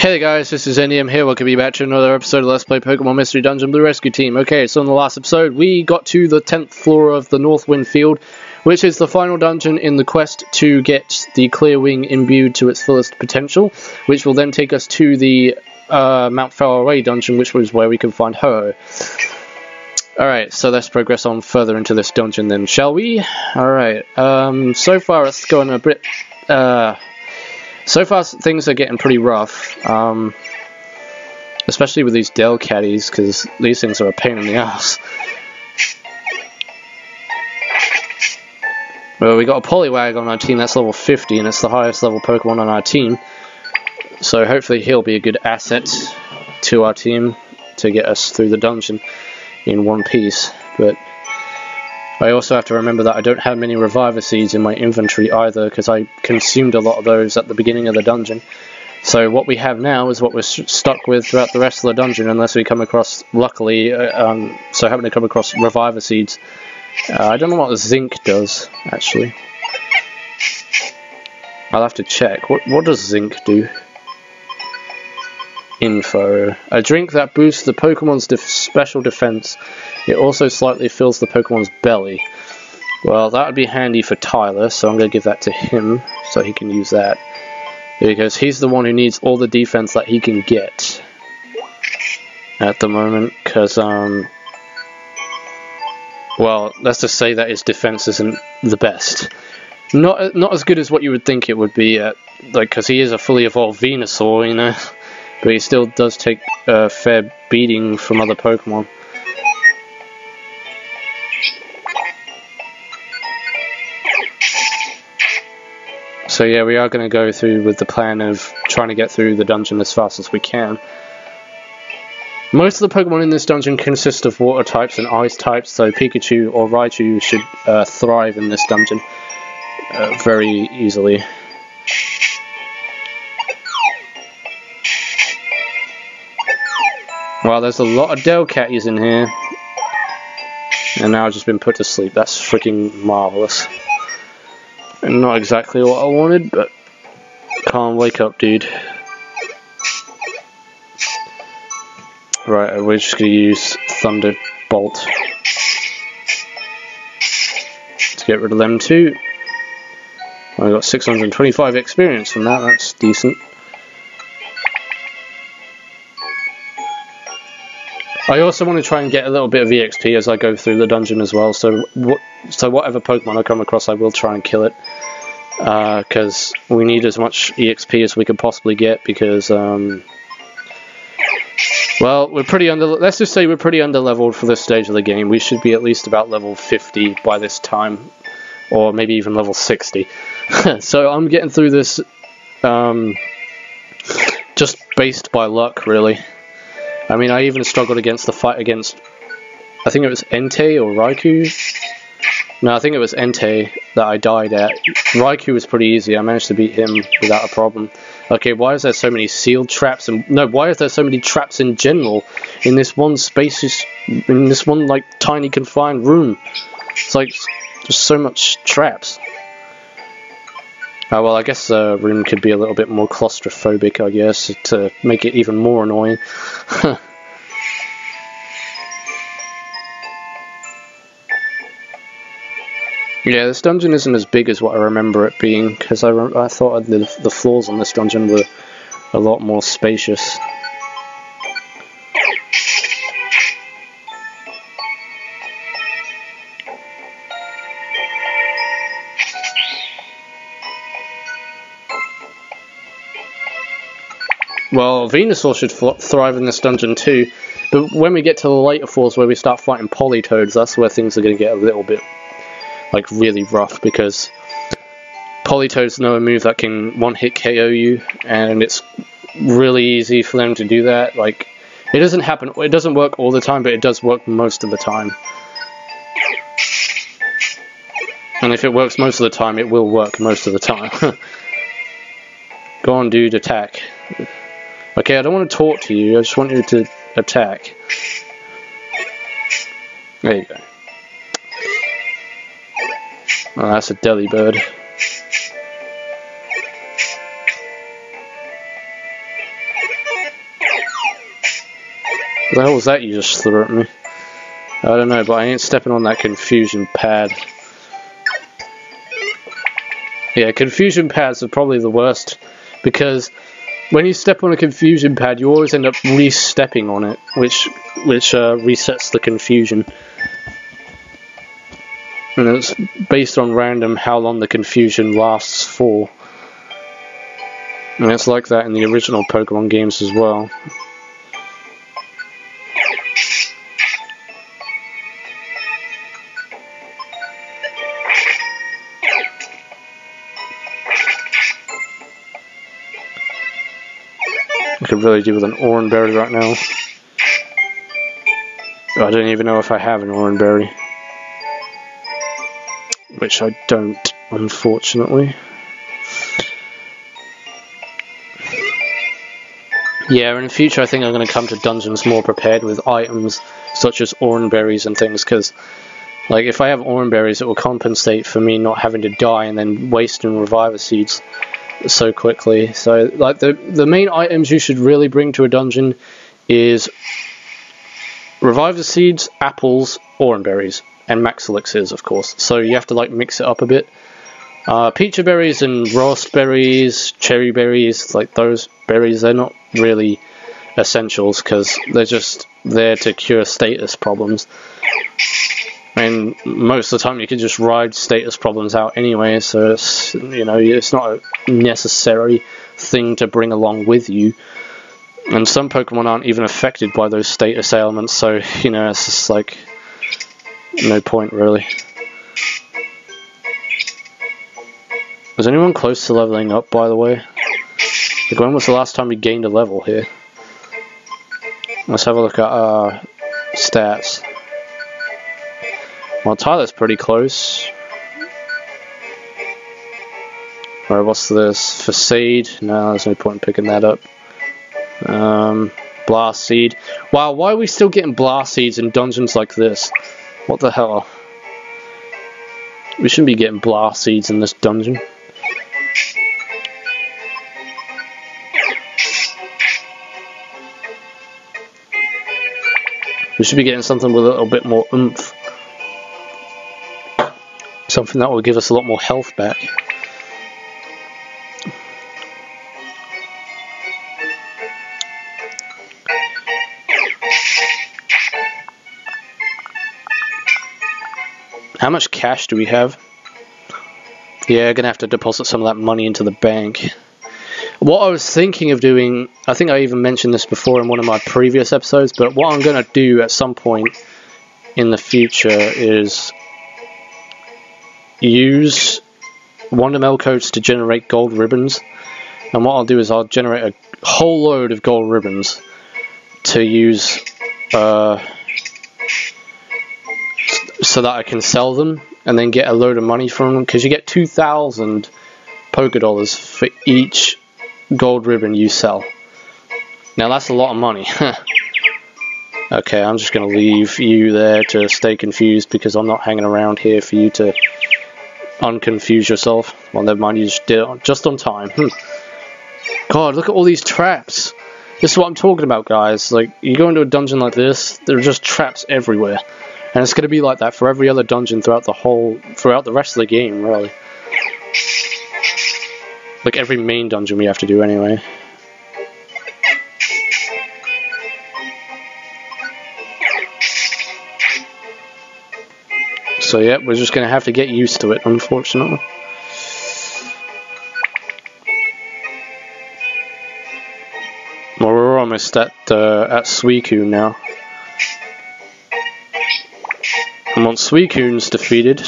Hey guys, this is NDM here. Welcome back to another episode of Let's Play Pokemon Mystery Dungeon Blue Rescue Team. Okay, so in the last episode, we got to the 10th floor of the Northwind Field, which is the final dungeon in the quest to get the Clear Wing imbued to its fullest potential, which will then take us to the uh, Mount Faraway dungeon, which was where we can find Ho. Alright, so let's progress on further into this dungeon then, shall we? Alright, um, so far it's going a bit, uh, so far, things are getting pretty rough, um, especially with these Delcatties, because these things are a pain in the ass. Well, we got a Poliwag on our team, that's level 50, and it's the highest level Pokemon on our team. So hopefully he'll be a good asset to our team to get us through the dungeon in one piece. But I also have to remember that I don't have many Reviver Seeds in my inventory either, because I consumed a lot of those at the beginning of the dungeon. So what we have now is what we're stuck with throughout the rest of the dungeon, unless we come across, luckily, uh, um, so having to come across Reviver Seeds. Uh, I don't know what Zinc does, actually. I'll have to check. What, what does Zinc do? Info. A drink that boosts the Pokemon's def special defense. It also slightly fills the Pokemon's belly. Well, that would be handy for Tyler, so I'm going to give that to him, so he can use that. Because he's the one who needs all the defense that he can get at the moment, because, um, well, let's just say that his defense isn't the best. Not not as good as what you would think it would be, at, like, because he is a fully evolved Venusaur, you know but he still does take a fair beating from other Pokemon. So yeah, we are going to go through with the plan of trying to get through the dungeon as fast as we can. Most of the Pokemon in this dungeon consist of water types and ice types, so Pikachu or Raichu should uh, thrive in this dungeon uh, very easily. Well, there's a lot of Delcatties in here. And now I've just been put to sleep. That's freaking marvellous. Not exactly what I wanted, but can't wake up, dude. Right, we're just going to use Thunderbolt to get rid of them too. I got 625 experience from that, that's decent. I also want to try and get a little bit of EXP as I go through the dungeon as well. So, so whatever Pokemon I come across, I will try and kill it because uh, we need as much EXP as we can possibly get. Because, um, well, we're pretty under. Let's just say we're pretty under leveled for this stage of the game. We should be at least about level 50 by this time, or maybe even level 60. so I'm getting through this um, just based by luck, really. I mean, I even struggled against the fight against, I think it was Entei or Raikou. No, I think it was Entei that I died at. Raikou was pretty easy. I managed to beat him without a problem. Okay, why is there so many sealed traps? And no, why is there so many traps in general in this one spacious, in this one like tiny confined room? It's like just so much traps. Oh well, I guess the uh, room could be a little bit more claustrophobic, I guess, to make it even more annoying. yeah, this dungeon isn't as big as what I remember it being, because I, I thought the, the floors on this dungeon were a lot more spacious. Well, Venusaur should thrive in this dungeon too, but when we get to the later floors where we start fighting Politoeds, that's where things are going to get a little bit, like, really rough, because Politoeds know a move that can one-hit KO you, and it's really easy for them to do that. Like, it doesn't happen, it doesn't work all the time, but it does work most of the time. And if it works most of the time, it will work most of the time. Go on, dude, attack. Okay, I don't want to talk to you, I just want you to attack. There you go. Oh, that's a What the hell was that you just threw at me? I don't know, but I ain't stepping on that confusion pad. Yeah, confusion pads are probably the worst because when you step on a confusion pad, you always end up re-stepping on it, which which uh, resets the confusion. And it's based on random how long the confusion lasts for. And it's like that in the original Pokemon games as well. Really do with an Oran Berry right now. I don't even know if I have an Oran Berry. Which I don't, unfortunately. Yeah, in the future I think I'm going to come to dungeons more prepared with items such as Oran Berries and things, because like if I have Oran Berries it will compensate for me not having to die and then waste wasting Reviver Seeds so quickly. So like the the main items you should really bring to a dungeon is reviver seeds, apples, oran berries, and max elixirs, of course. So you have to like mix it up a bit. Uh, pecha berries and raspberries, cheri berries, like those berries, they're not really essentials because they're just there to cure status problems. And most of the time you can just ride status problems out anyway, so it's, you know, it's not a necessary thing to bring along with you. And some Pokemon aren't even affected by those status ailments, so, you know, it's just like, no point really. Is anyone close to leveling up, by the way? Like, when was the last time we gained a level here? Let's have a look at our stats. Well, Tyler's pretty close. Alright, what's this? For seed? No, there's no point in picking that up. Um, blast seed. Wow, why are we still getting blast seeds in dungeons like this? What the hell? We shouldn't be getting blast seeds in this dungeon. We should be getting something with a little bit more oomph something that will give us a lot more health back. How much cash do we have? Yeah, gonna have to deposit some of that money into the bank. What I was thinking of doing, I think I even mentioned this before in one of my previous episodes, but what I'm gonna do at some point in the future is use Wonder codes to generate gold ribbons. And what I'll do is I'll generate a whole load of gold ribbons to use uh, so that I can sell them and then get a load of money from them because you get 2,000 Poké Dollars for each gold ribbon you sell. Now that's a lot of money. okay, I'm just going to leave you there to stay confused because I'm not hanging around here for you to unconfuse yourself. Well, never mind, you just did it just on time. Hmm. God, look at all these traps. This is what I'm talking about, guys. Like, you go into a dungeon like this, there are just traps everywhere. And it's going to be like that for every other dungeon throughout the whole, throughout the rest of the game, really. Like every main dungeon we have to do anyway. So yeah, we're just going to have to get used to it, unfortunately. Well, we're almost at uh, at Suicune now. And once Suicune's defeated,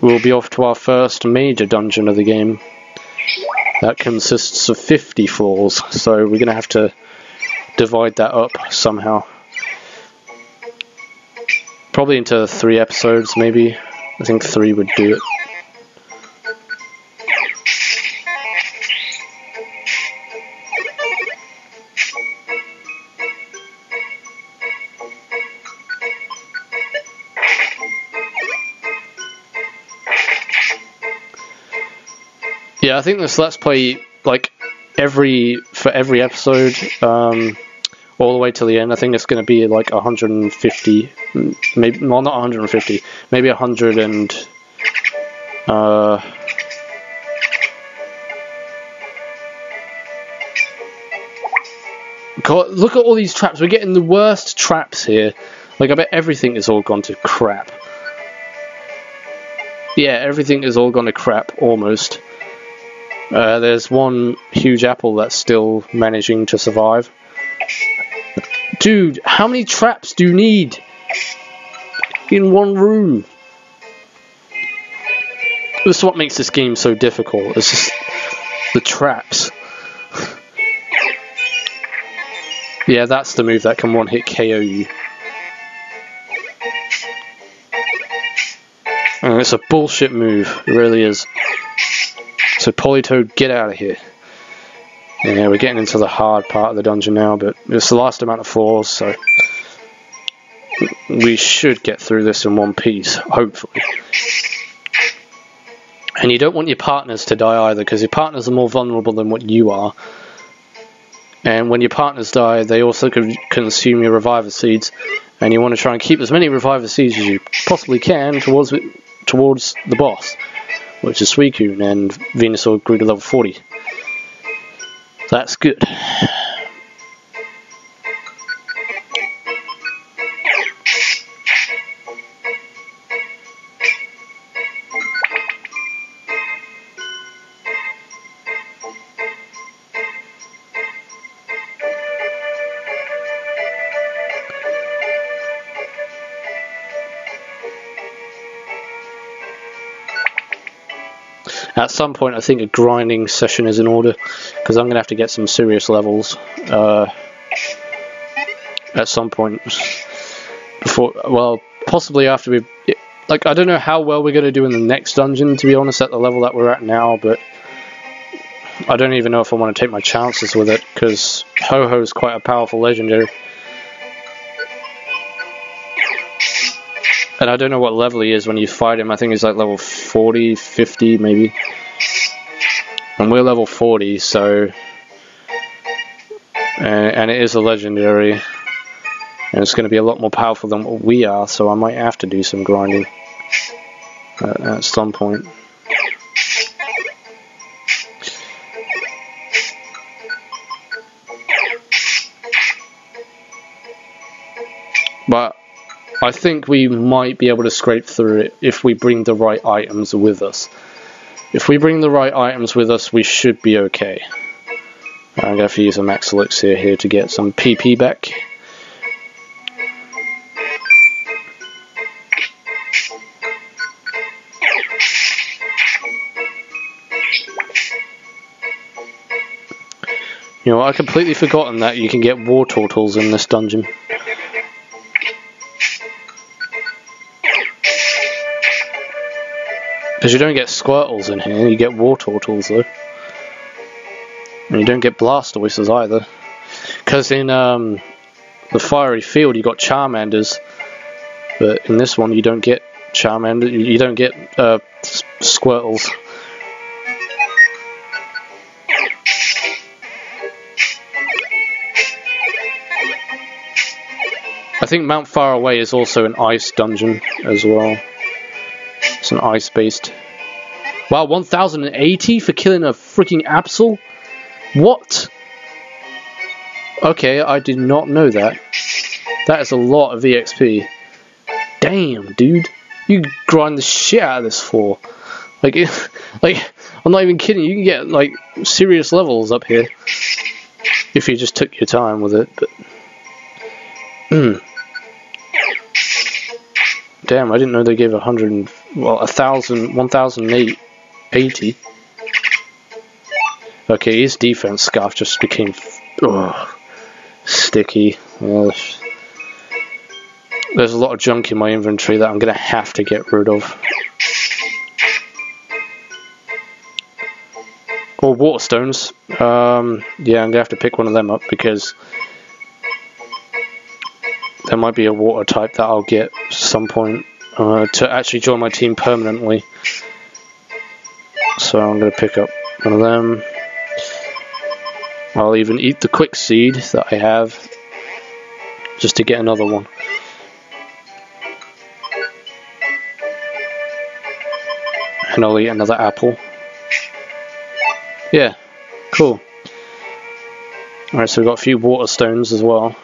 we'll be off to our first major dungeon of the game. That consists of 50 floors, so we're going to have to divide that up somehow. Probably into three episodes, maybe. I think three would do it. Yeah, I think this Let's Play, like, every for every episode, um, all the way to the end. I think it's going to be like 150, maybe well not 150, maybe 100 and. Uh, God, look at all these traps. We're getting the worst traps here. Like, I bet everything has all gone to crap. Yeah, everything has all gone to crap, almost. Uh, there's one huge apple that's still managing to survive. Dude, how many traps do you need in one room? This is what makes this game so difficult. It's just the traps. yeah, that's the move that can one-hit KO you. And oh, it's a bullshit move. It really is. So Politoed, get out of here. Yeah, we're getting into the hard part of the dungeon now, but it's the last amount of floors, so we should get through this in one piece, hopefully. And you don't want your partners to die either, because your partners are more vulnerable than what you are. And when your partners die, they also can consume your reviver seeds, and you want to try and keep as many reviver seeds as you possibly can towards towards the boss which is Suicune, and Venusaur grew to level 40. That's good. Some point, I think a grinding session is in order, because I'm going to have to get some serious levels uh, at some point. Before, well, possibly after we, like, I don't know how well we're going to do in the next dungeon, to be honest, at the level that we're at now, but I don't even know if I want to take my chances with it, because Ho-Oh is quite a powerful legendary. And I don't know what level he is when you fight him. I think he's like level 40, 50 maybe. And we're level 40, so... And, and it is a legendary. And it's going to be a lot more powerful than what we are, so I might have to do some grinding. At, at some point. But I think we might be able to scrape through it if we bring the right items with us. If we bring the right items with us, we should be okay. I'm going to have to use a max elixir here to get some PP back. You know, I completely forgotten that you can get Wartortles in this dungeon. Because you don't get Squirtles in here, you get Wartortles though. And you don't get Blastoises either. Because in um, the Fiery Field you got Charmanders, but in this one you don't get Charmander, you don't get uh, Squirtles. I think Mount Faraway is also an ice dungeon as well. It's an ice-based. Wow, 1080 for killing a freaking Absol? What? Okay, I did not know that. That is a lot of EXP. Damn, dude. You grind the shit out of this for. Like, like, I'm not even kidding. You can get, like, serious levels up here. If you just took your time with it, but... Hmm. Damn, I didn't know they gave a hundred well, a thousand, one thousand eight, eighty. Okay, his defense scarf just became ugh, sticky. Yes. There's a lot of junk in my inventory that I'm gonna have to get rid of. Or water stones. Um, yeah, I'm gonna have to pick one of them up because there might be a water type that I'll get some point uh, to actually join my team permanently. So I'm going to pick up one of them. I'll even eat the quick seed that I have just to get another one. And I'll eat another apple. Yeah, cool. Alright, so we've got a few water stones as well.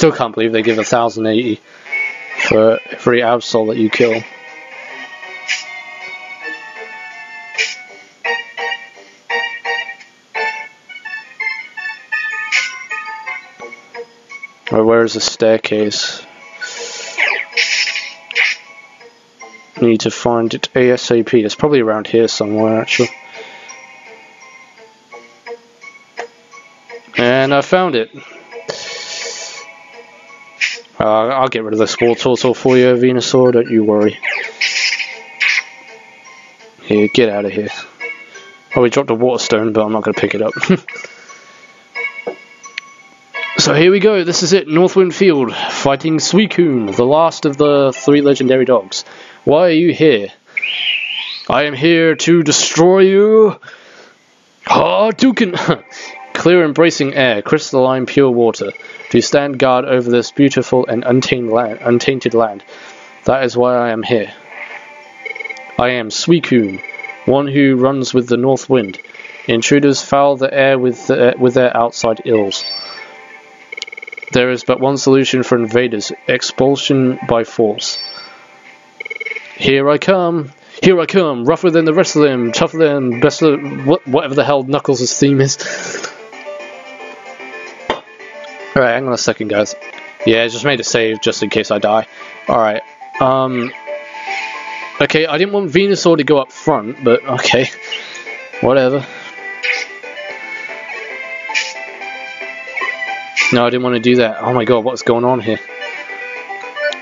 Still can't believe they give 1080 for every Absol that you kill. Or where's the staircase? Need to find it ASAP. It's probably around here somewhere, actually. And I found it. Uh, I'll get rid of the Wartortle for you, Venusaur, don't you worry. Here, get out of here. Oh, we dropped a water stone, but I'm not going to pick it up. so here we go, this is it, Northwind Field, fighting Suicune, the last of the three legendary dogs. Why are you here? I am here to destroy you. Hadouken! Clear embracing air, crystalline pure water, to stand guard over this beautiful and untainted land, untainted land. That is why I am here. I am Suicune, one who runs with the north wind. Intruders foul the air with, the, with their outside ills. There is but one solution for invaders expulsion by force. Here I come. Here I come, rougher than the rest of them, tougher than best of whatever the hell Knuckles' theme is. Alright, hang on a second, guys. Yeah, I just made a save just in case I die. Alright, um... Okay, I didn't want Venusaur to go up front, but okay. Whatever. No, I didn't want to do that. Oh my god, what's going on here?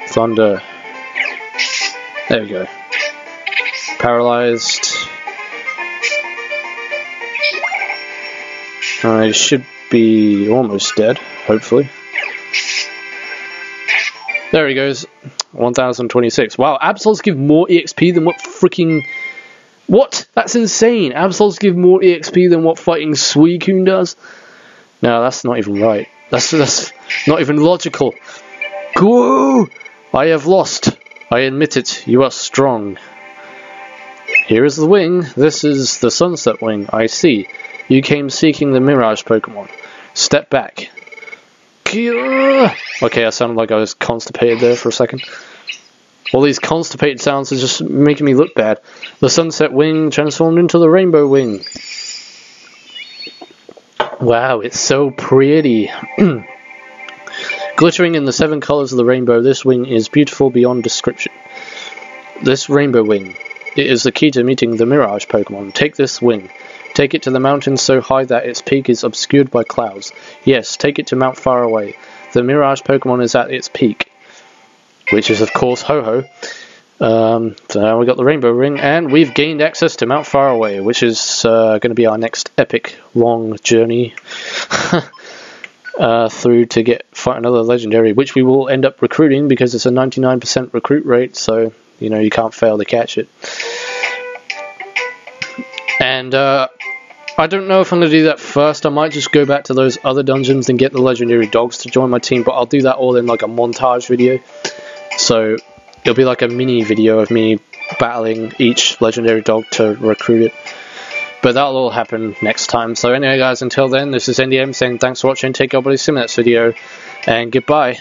Thunder. There we go. Paralyzed. I should be almost dead, hopefully. There he goes. 1026. Wow, Absols give more EXP than what freaking... What? That's insane. Absols give more EXP than what fighting Suicune does? No, that's not even right. That's, that's not even logical. Go! I have lost. I admit it, you are strong. Here is the wing. This is the sunset wing. I see. You came seeking the Mirage Pokemon. Step back. Okay, I sounded like I was constipated there for a second. All these constipated sounds are just making me look bad. The sunset wing transformed into the rainbow wing. Wow, it's so pretty. Glittering in the seven colors of the rainbow, this wing is beautiful beyond description. This rainbow wing. It is the key to meeting the Mirage Pokemon. Take this wing. Take it to the mountains so high that its peak is obscured by clouds. Yes, take it to Mount Faraway. The Mirage Pokemon is at its peak. Which is, of course, Ho-Oh. Um, so now we got the Rainbow Wing, and we've gained access to Mount Faraway, which is uh, going to be our next epic long journey. uh, through to get another legendary, which we will end up recruiting because it's a 99% recruit rate, so you know you can't fail to catch it. And uh, I don't know if I'm going to do that first. I might just go back to those other dungeons and get the legendary dogs to join my team, but I'll do that all in like a montage video. So it'll be like a mini video of me battling each legendary dog to recruit it. But that'll all happen next time. So anyway guys, until then, this is NDM saying thanks for watching, take your body sim next video, and goodbye.